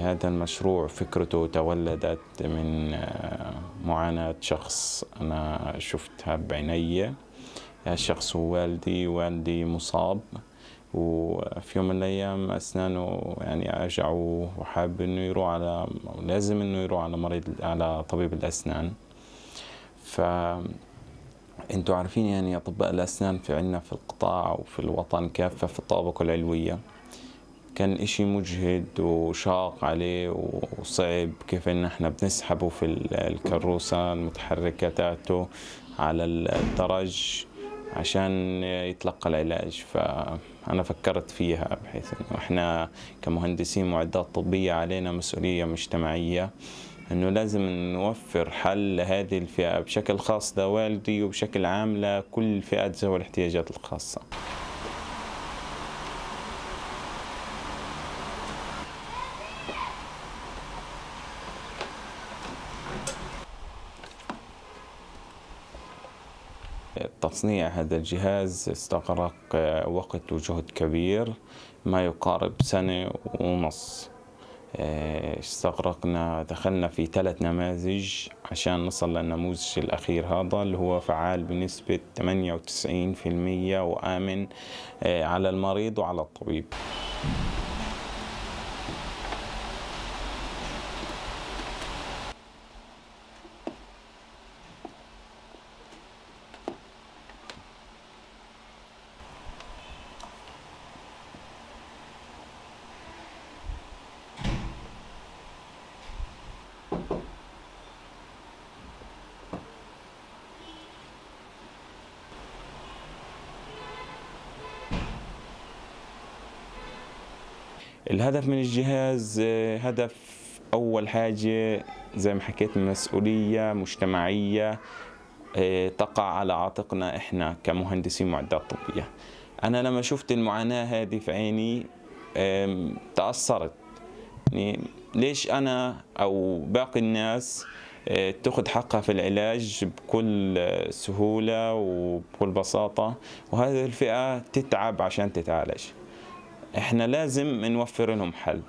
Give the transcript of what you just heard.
هذا المشروع فكرته تولدت من آه، معاناة شخص أنا شفتها بعيني. الشخص هو والدي والدي مصاب. وفي يوم من الأيام أسنانه يعني أجعوا وحاب إنه يروح على لازم إنه يروح على مريض على طبيب الأسنان. ف أنتوا عارفين يعني أطباء الأسنان في عندنا في القطاع وفي الوطن كافة في الطابقه العلوية. كان إشي مجهد وشاق عليه وصعب كيف إن إحنا بنسحبه في الكروسة المتحركة تاعته على الدرج عشان يتلقى العلاج. فأنا فكرت فيها بحيث أنه إحنا كمهندسين معدات طبية علينا مسؤولية مجتمعية أنه لازم نوفر حل لهذه الفئة بشكل خاص لوالدي وبشكل عام لكل فئات ذوي الاحتياجات الخاصة. تصنيع هذا الجهاز استغرق وقت وجهد كبير ما يقارب سنة ونص. استغرقنا دخلنا في ثلاث نماذج عشان نصل للنموذج الأخير هذا اللي هو فعال بنسبة 98% وآمن على المريض وعلى الطبيب. الهدف من الجهاز هدف أول حاجة زي ما حكيت مسؤولية مجتمعية تقع على عاتقنا إحنا كمهندسين معدات طبية. أنا لما شفت المعاناة هذه في عيني تأثرت. يعني ليش أنا أو باقي الناس تأخذ حقها في العلاج بكل سهولة وبكل بساطة؟ وهذه الفئة تتعب عشان تتعالج. إحنا لازم نوفر لهم حل.